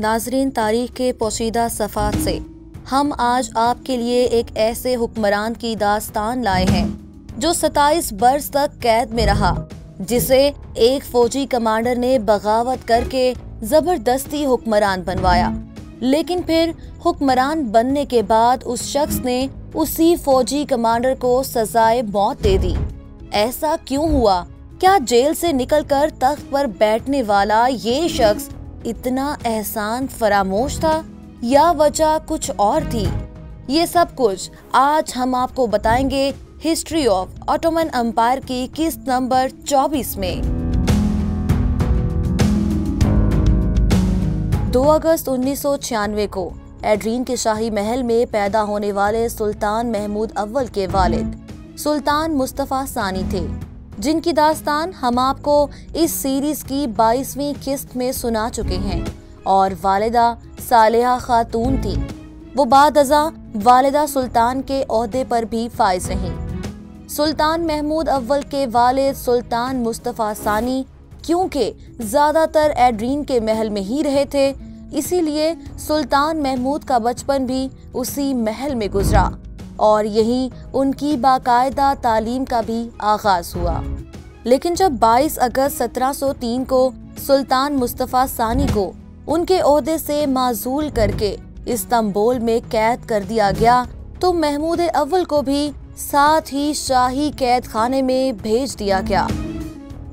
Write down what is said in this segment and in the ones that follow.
नाजरीन, तारीख के पोशीदा सफ़ात से हम आज आपके लिए एक ऐसे हुक्मरान की दास्तान लाए हैं, जो 27 बरस तक कैद में रहा, जिसे एक फौजी कमांडर ने बगावत करके ज़बरदस्ती हुक्मरान बनवाया। लेकिन फिर हुक्मरान बनने के बाद उस शख्स ने उसी फौजी कमांडर को सजाए मौत दे दी। ऐसा क्यों हुआ? क्या जेल से निकलकर तख्त पर बैठने वाला ये शख्स इतना एहसान, फरामोश था, या वजह कुछ और थी? ये सब कुछ आज हम आपको बताएँगे हिस्ट्री ऑफ़ ऑटोमन अंपायर की किस्त नंबर 24 में। 2 अगस्त उन्नीस सौ छियानवे को एड्रीन के शाही महल में पैदा होने वाले सुल्तान महमूद अव्वल के वालिद, सुल्तान मुस्तफ़ा सानी थे। जिनकी दास्तान हम आपको इस सीरीज़ की 22वीं किस्त में सुना चुके हैं। और वालिदा सालेहा खातून थी। वो बाद अजा वालिदा सुल्तान के अहदे पर भी फायज रहीं। सुल्तान महमूद अव्वल के वालिद सुल्तान मुस्तफ़ा सानी क्योंकि ज़्यादातर एड्रीन के महल में ही रहे थे, इसीलिए सुल्तान महमूद का बचपन भी उसी महल में गुजरा। और यहीं उनकी बाकायदा तालीम का भी आगाज़ हुआ। लेकिन जब 22 अगस्त 1703 को सुल्तान मुस्तफ़ा सानी को उनके ओहदे से माजूल करके इस्तांबुल में कैद कर दिया गया तो महमूद अव्वल को भी साथ ही शाही कैद खाने में भेज दिया गया।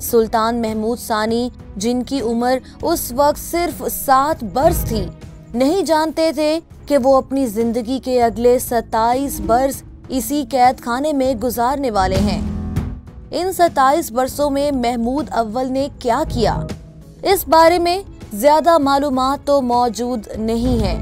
सुल्तान महमूद सानी, जिनकी उम्र उस वक्त सिर्फ़ सात बरस थी, नहीं जानते थे कि वो अपनी ज़िंदगी के अगले 27 बरस इसी कैद खाने में गुजारने वाले हैं। इन 27 बरसों में महमूद अव्वल ने क्या किया? इस बारे में ज़्यादा मालूम तो मौजूद नहीं है,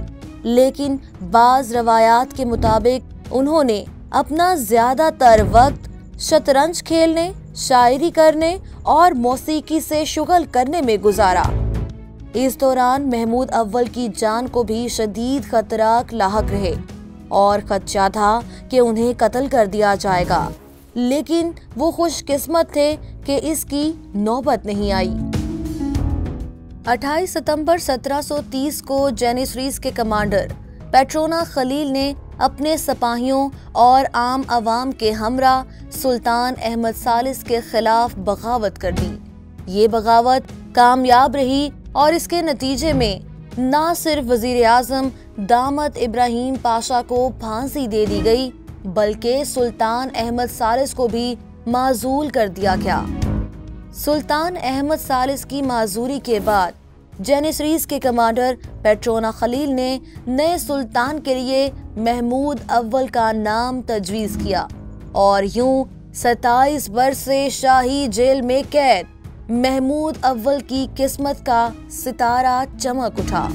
लेकिन बाज रवायात के मुताबिक उन्होंने अपना ज़्यादातर वक्त शतरंज खेलने, शायरी करने और मौसीकी से शुगल करने में गुजारा। इस दौरान महमूद अव्वल की जान को भी शदीद खतराक लाक रहे और खदशा था कि उन्हें कत्ल कर दिया जाएगा। लेकिन वो खुशकिस्मत थे कि इसकी नौबत नहीं आई। 28 सितंबर 1730 को जेनिसरीज के कमांडर पेट्रोना खलील ने अपने सपाहियों और आम आवाम के हमरा सुल्तान अहमद सालिस के खिलाफ बगावत कर दी। ये बगावत कामयाब रही और इसके नतीजे में न सिर्फ़ वज़ीर आज़म दामद इब्राहिम पाशा को फांसी दे दी गई, बल्कि सुल्तान अहमद सालिस को भी माजूल कर दिया गया। सुल्तान अहमद सालिस की माजूरी के बाद जेनिसरीज के कमांडर पेट्रोना खलील ने नए सुल्तान के लिए महमूद अव्वल का नाम तजवीज़ किया और यूँ सताईस वर्ष से शाही जेल में कैद। महमूद अव्वल की किस्मत का सितारा चमक उठा।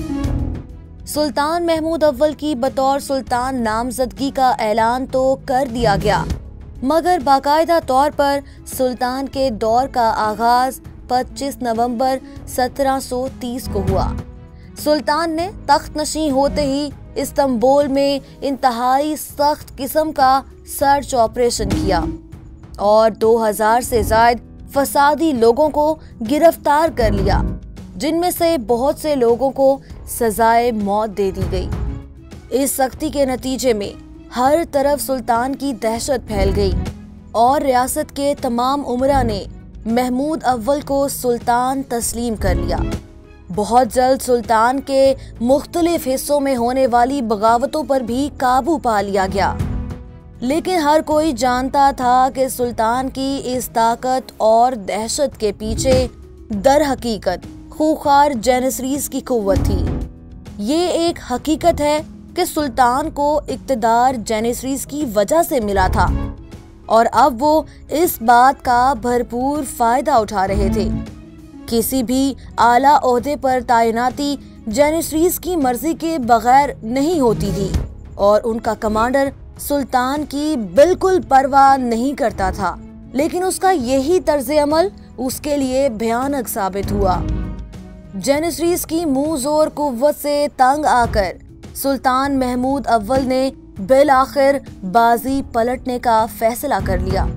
सुल्तान महमूद अव्वल की बतौर सुल्तान नामजदगी का ऐलान तो कर दिया गया, मगर बाकायदा तौर पर सुल्तान के दौर का आगाज़ 25 नवंबर 1730 को हुआ। सुल्तान ने तख्त नशी होते ही इस्तंबुल में इंतहाई सख्त किस्म का सर्च ऑपरेशन किया और 2000 से जायद फसादी लोगों को गिरफ़्तार कर लिया, जिनमें से बहुत से लोगों को सजाए मौत दे दी गई। इस सख्ती के नतीजे में हर तरफ़ सुल्तान की दहशत फैल गई और रियासत के तमाम उमरा ने महमूद अव्वल को सुल्तान तस्लीम कर लिया। बहुत जल्द सुल्तान के मुख्तलिफ़ हिस्सों में होने वाली बगावतों पर भी काबू पा लिया गया। लेकिन हर कोई जानता था कि सुल्तान की इस ताकत और दहशत के पीछे दर हकीकत, खूखार जेनसरीज की कुत थी। ये एक हकीकत है कि सुल्तान को इकतदार जेनसरीज की वजह से मिला था, और अब वो इस बात का भरपूर फ़ायदा उठा रहे थे। किसी भी आला ओहदे पर तैनाती जेनिसरीज की मर्ज़ी के बगैर नहीं होती थी, और उनका कमांडर सुल्तान की बिल्कुल परवाह नहीं करता था, लेकिन उसका यही तर्ज अमल उसके लिए भयानक साबित हुआ। जेनिसरीज की मुँह कुत से तंग आकर सुल्तान महमूद अव्वल ने बिल आखिर बाजी पलटने का फैसला कर लिया।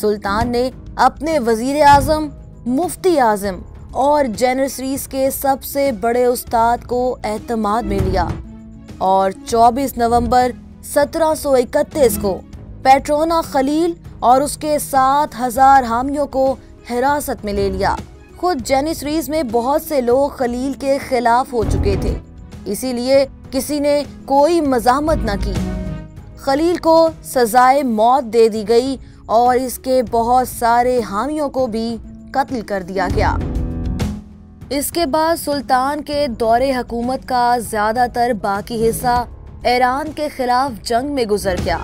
सुल्तान ने अपने वज़ीर आज़म मुफ्ती आज़म और जेनसरीज के सबसे बड़े उस्ताद को एतमाद में लिया और 24 नवंबर 1731 को पेट्रोना खलील और उसके सात हज़ार हामियों को हिरासत में ले लिया। खुद जेनिसरीज में बहुत से लोग खलील के खिलाफ हो चुके थे, इसीलिए किसी ने कोई मजामत न की। खलील को सजाए मौत दे दी गई और इसके बहुत सारे हामियों को भी कत्ल कर दिया गया। इसके बाद सुल्तान के दौरे हुकूमत का ज़्यादातर बाकी हिस्सा ईरान के खिलाफ जंग में गुजर गया,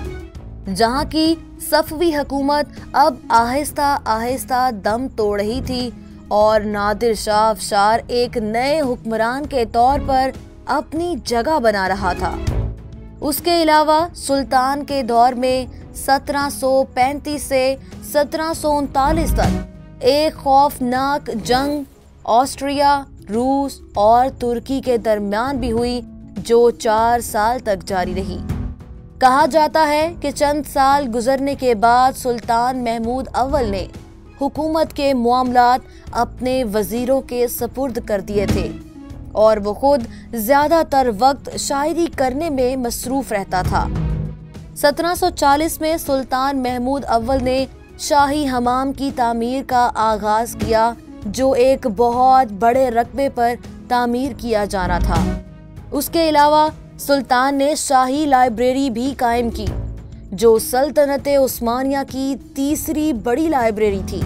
जहाँ की सफवी हुकूमत अब आहिस्ता आहिस्ता दम तोड़ रही थी और नादिर शाह अफशार एक नए हुक्मरान के तौर पर अपनी जगह बना रहा था। उसके अलावा सुल्तान के दौर में 1735 से सत्रह तक एक खौफनाक जंग ऑस्ट्रिया, रूस और तुर्की के दरमियान भी हुई। जो चार साल तक जारी रही। कहा जाता है कि चंद साल गुजरने के बाद सुल्तान महमूद अव्वल ने हुकूमत के मामलात अपने वजीरों के सपुर्द कर दिए थे और वो खुद ज़्यादातर वक्त शायरी करने में मसरूफ रहता था। 1740 में सुल्तान महमूद अव्वल ने शाही हमाम की तामीर का आगाज़ किया, जो एक बहुत बड़े रकबे पर तामीर किया जाना था। उसके अलावा, सुल्तान ने शाही लाइब्रेरी भी कायम की, जो सल्तनत उस्मानिया की तीसरी बड़ी लाइब्रेरी थी।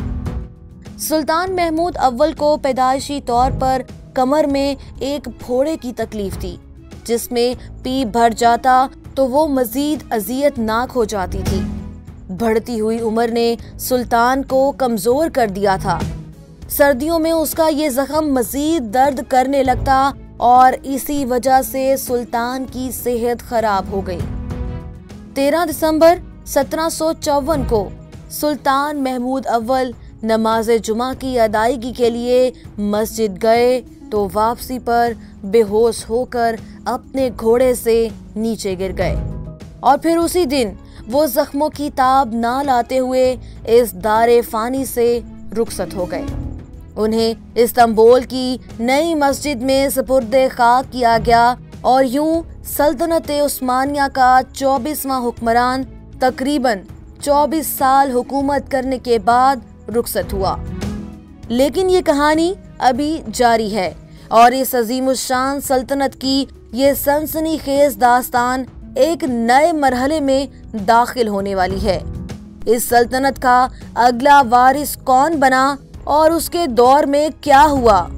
सुल्तान महमूद अव्वल को पैदाइशी तौर पर कमर में एक फोड़े की तकलीफ़ थी, जिसमें पी भर जाता तो वो मजीद अजियतनाक हो जाती थी। बढ़ती हुई उम्र ने सुल्तान को कमज़ोर कर दिया था। सर्दियों में उसका ये जख्म मजीद दर्द करने लगता और इसी वजह से सुल्तान की सेहत खराब हो गई। 13 दिसंबर सत्रह को सुल्तान महमूद अव्वल नमाज़ जुमा की अदायगी के लिए मस्जिद गए तो वापसी पर बेहोश होकर अपने घोड़े से नीचे गिर गए। और फिर उसी दिन वो जख्मों की ताब ना लाते हुए इस दारे फानी से रुखसत हो गए। उन्हें इस्तांबुल की नई मस्जिद में सपुर्द खाक किया गया और यूँ सल्तनत उस्मानिया का चौबीसवां हुक्मरान तकरीबन 24 साल हुकूमत करने के बाद रुखसत हुआ। लेकिन ये कहानी अभी जारी है और इस अजीम शान सल्तनत की ये सनसनी खेज दास्तान एक नए मरहले में दाखिल होने वाली है। इस सल्तनत का अगला वारिस कौन बना और उसके दौर में क्या हुआ?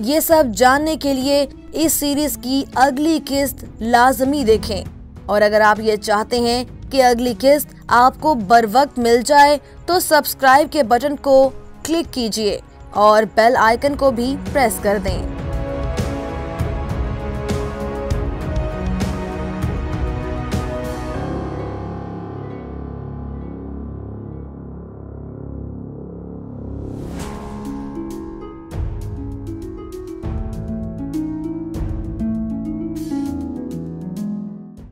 ये सब जानने के लिए इस सीरीज़ की अगली किस्त लाजमी देखें। और अगर आप ये चाहते हैं कि अगली किस्त आपको बर वक्त मिल जाए तो सब्सक्राइब के बटन को क्लिक कीजिए और बेल आइकन को भी प्रेस कर दें।